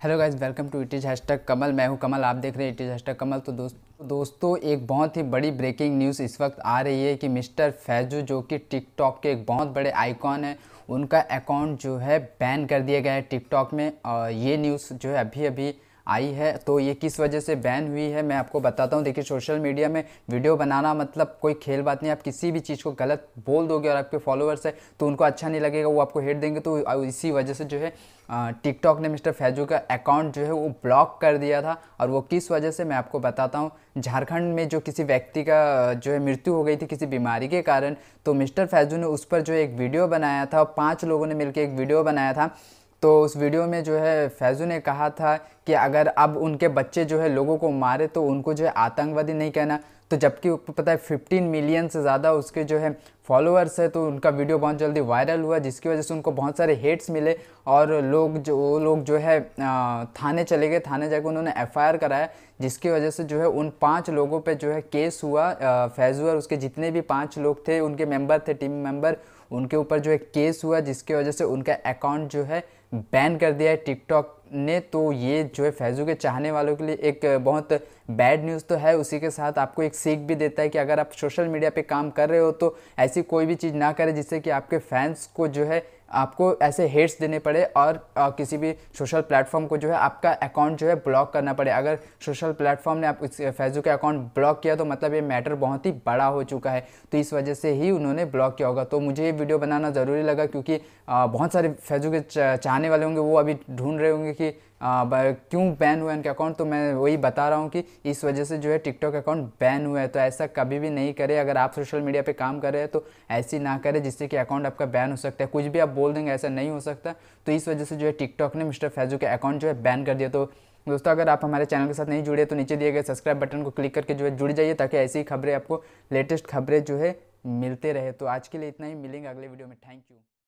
Hello guys welcome to it is hashtag Kamal मैं हूँ कमल, आप देख रहे हैं इट इज़ हैशटैग कमल तो दोस्त दोस्तों, एक बहुत ही बड़ी ब्रेकिंग न्यूज़ इस वक्त आ रही है कि मिस्टर फैजू, जो कि टिकटॉक के एक बहुत बड़े आइकॉन है, उनका अकाउंट जो है बैन कर दिया गया है टिकटॉक में। और ये न्यूज़ जो है अभी अभी आई है तो ये किस वजह से बैन हुई है, मैं आपको बताता हूँ। देखिए, सोशल मीडिया में वीडियो बनाना मतलब कोई खेल बात नहीं आप किसी भी चीज़ को गलत बोल दोगे और आपके फॉलोअर्स है तो उनको अच्छा नहीं लगेगा, वो आपको हेट देंगे। तो इसी वजह से जो है टिकटॉक ने मिस्टर फैजू का अकाउंट जो है, वो ब्लॉक कर दिया था। और वो किस वजह से, मैं आपको बताता हूँ, झारखंड में जो किसी व्यक्ति का, जो है, मृत्यु हो गई थी किसी बीमारी के कारण तो मिस्टर फैजू ने उस पर जो एक वीडियो बनाया था, और पाँच लोगों ने मिलकर एक वीडियो बनाया था तो उस वीडियो में जो है फैज़ू ने कहा था कि अगर अब उनके बच्चे जो है लोगों को मारे तो उनको जो है आतंकवादी नहीं कहना। तो जबकि पता है 15 मिलियन से ज़्यादा उसके जो है फॉलोअर्स है तो उनका वीडियो बहुत जल्दी वायरल हुआ, जिसकी वजह से उनको बहुत सारे हेट्स मिले और लोग जो, वो लोग जो है थाने चले गए। थाने जाकर उन्होंने एफआईआर कराया, जिसकी वजह से जो है उन पाँच लोगों पे जो है केस हुआ। फैज़ू और उसके जितने भी पाँच लोग थे, उनके मेंबर थे टीम मेंबर उनके ऊपर जो है केस हुआ जिसके वजह से उनका अकाउंट जो है बैन कर दिया है टिकटॉक ने। तो ये जो है फैज़ू के चाहने वालों के लिए एक बहुत बैड न्यूज़ तो है। उसी के साथ आपको एक सीख भी देता है कि अगर आप सोशल मीडिया पे काम कर रहे हो तो ऐसी कोई भी चीज़ ना करें जिससे कि आपके फैंस को जो है आपको ऐसे हेट्स देने पड़े और आ, किसी भी सोशल प्लेटफॉर्म को जो है आपका अकाउंट जो है ब्लॉक करना पड़े। अगर सोशल प्लेटफॉर्म ने आप फेसबुक का अकाउंट ब्लॉक किया तो मतलब ये मैटर बहुत ही बड़ा हो चुका है। तो इस वजह से ही उन्होंने ब्लॉक किया होगा। तो मुझे ये वीडियो बनाना ज़रूरी लगा क्योंकि आ, बहुत सारे फेसबुक के चाहने वाले होंगे वो अभी ढूंढ रहे होंगे कि क्यों बैन हुआ इनके अकाउंट तो मैं वही बता रहा हूँ कि इस वजह से जो है टिकटॉक अकाउंट बैन हुआ है। तो ऐसा कभी भी नहीं करे। अगर आप सोशल मीडिया पे काम कर रहे हैं तो ऐसी ना करें जिससे कि अकाउंट आपका बैन हो सकता है। कुछ भी आप बोल देंगे, ऐसा नहीं हो सकता। तो इस वजह से जो है टिकटॉक ने मिस्टर फैजू के अकाउंट जो है बैन कर दिया। तो दोस्तों, अगर आप हमारे चैनल के साथ नहीं जुड़े तो नीचे दिए गए सब्सक्राइब बटन को क्लिक करके जो है जुड़ जाइए, ताकि ऐसी खबरें आपको लेटेस्ट खबरें जो है मिलते रहे। तो आज के लिए इतना ही। मिलेंगे अगले वीडियो में। Thank you